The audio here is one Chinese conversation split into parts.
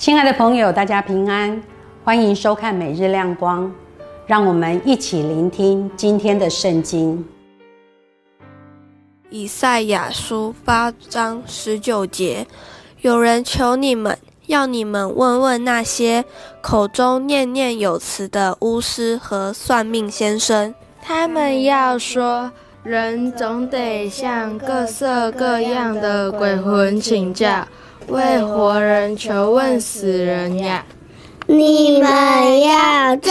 亲爱的朋友，大家平安，欢迎收看每日亮光，让我们一起聆听今天的圣经。以赛亚书八章十九节，有人求你们，要你们问问那些口中念念有词的巫师和算命先生，他们要说。人总得向各色各样的鬼魂请教，为活人求问死人呀！你们要这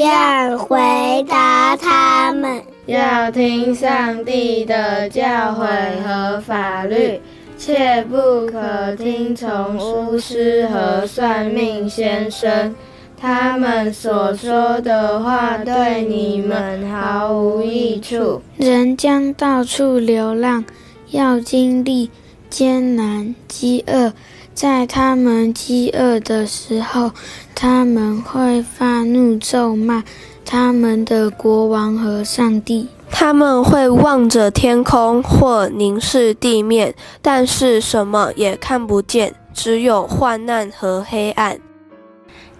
样回答他们：要听上帝的教诲和法律，切不可听从巫师和算命先生。他们所说的话对你们毫无益处。人将到处流浪，要经历艰难、饥饿。在他们饥饿的时候，他们会发怒咒骂他们的国王和上帝。他们会望着天空或凝视地面，但是什么也看不见，只有患难和黑暗。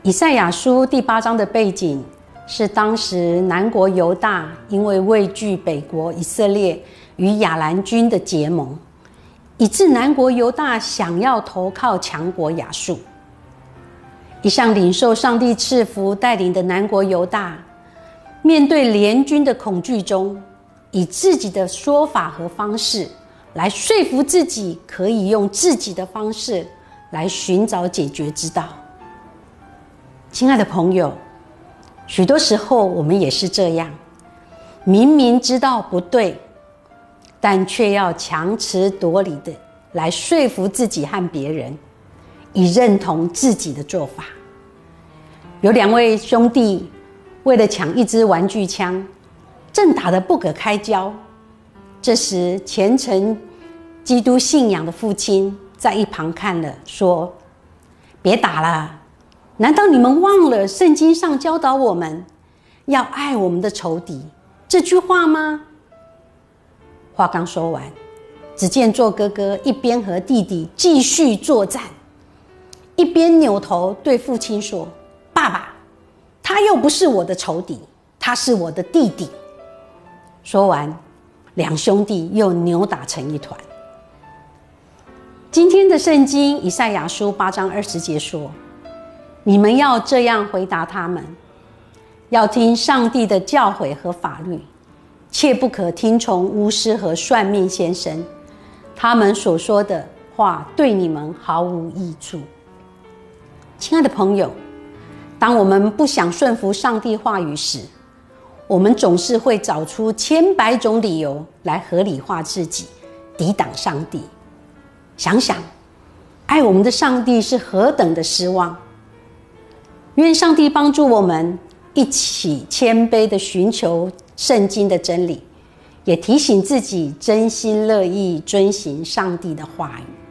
以赛亚书第八章的背景是当时南国犹大因为畏惧北国以色列与亚兰军的结盟，以致南国犹大想要投靠强国亚述。一向领受上帝赐福带领的南国犹大，面对联军的恐惧中，以自己的说法和方式来说服自己，可以用自己的方式来寻找解决之道。亲爱的朋友，许多时候我们也是这样，明明知道不对，但却要强词夺理的来说服自己和别人，以认同自己的做法。有两位兄弟为了抢一支玩具枪，正打得不可开交。这时，虔诚基督信仰的父亲在一旁看了，说：“别打了。”难道你们忘了圣经上教导我们要爱我们的仇敌这句话吗？话刚说完，只见做哥哥一边和弟弟继续作战，一边扭头对父亲说：“爸爸，他又不是我的仇敌，他是我的弟弟。”说完，两兄弟又扭打成一团。今天的圣经以赛亚书八章二十节说。你们要这样回答他们：要听上帝的教诲和法律，切不可听从巫师和算命先生，他们所说的话对你们毫无益处。亲爱的朋友，当我们不想顺服上帝话语时，我们总是会找出千百种理由来合理化自己，抵挡上帝。想想，爱我们的上帝是何等的失望！愿上帝帮助我们一起谦卑的寻求圣经的真理，也提醒自己真心乐意遵行上帝的话语。